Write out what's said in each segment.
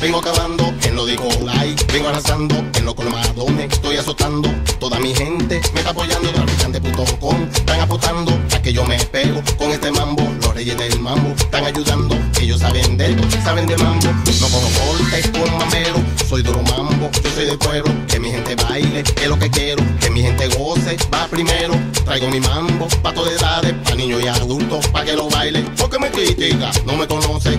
vengo acabando, en lo digo live vengo arrasando, en los colmadones estoy azotando. Toda mi gente me está apoyando, traficante.com están apostando a que yo me pego con este mambo. Los reyes del mambo están ayudando, ellos saben de esto, saben de mambo. No cojo corte con mamero, soy duro mambo, yo soy de cuero. Que mi gente baile, es lo que quiero, que mi gente goce, va primero. Traigo mi mambo pa' todas edades, pa' niños y adultos, pa' que lo baile. Porque me critica, no me conoce,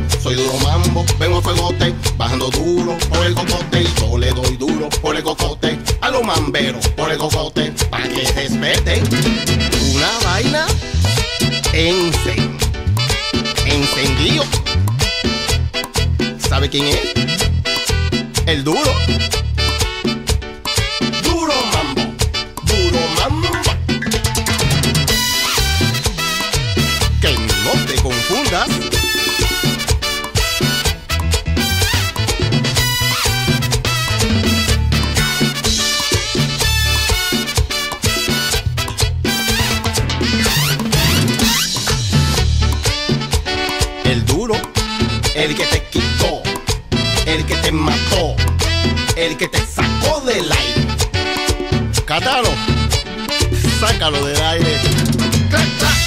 vengo fuegote, bajando duro por el cocote. Yo le doy duro por el cocote, a los mamberos por el cocote, pa' que respeten. Una vaina encen, encendido. ¿Sabe quién es? El duro. Duro mambo, duro mambo. Que no te confundas. El que te quitó, el que te mató, el que te sacó del aire. Cataro, sácalo del aire. ¡Clac, clac!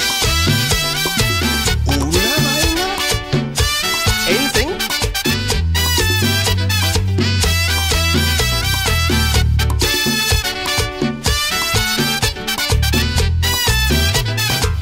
Una vaina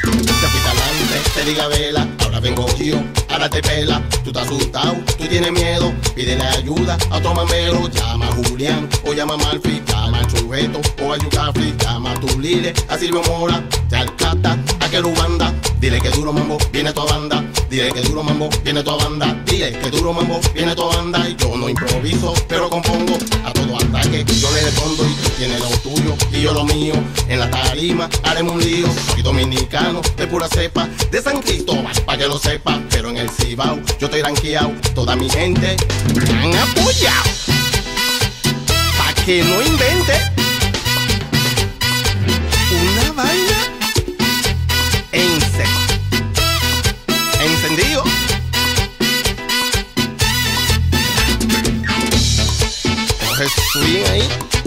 fuiste adelante, te diga vela, ahora vengo yo, ahora te pela. Tú estás asustado, tú tienes miedo, pídele ayuda a otro mamero. Llama a Julián o llama a Malfi, llama a Chubeto o a llama a Tulile, a Silvio Mora, te alcata, a Querubanda. Dile que duro mambo, viene tu banda. Dile que duro mambo, viene tu banda. Dile que duro mambo, viene tu banda. Y yo no improviso, pero compongo a todo ataque. Yo le respondo y tú tienes lo tuyo yo lo mío. En la tarima haremos un lío. Soy dominicano de pura cepa, de San Cristóbal, pa' que lo sepa. Pero en el Cibao yo estoy ranqueado. Toda mi gente me han apoyado. Pa' que no invente una vaina en seco. Encendido. Coge swing ahí.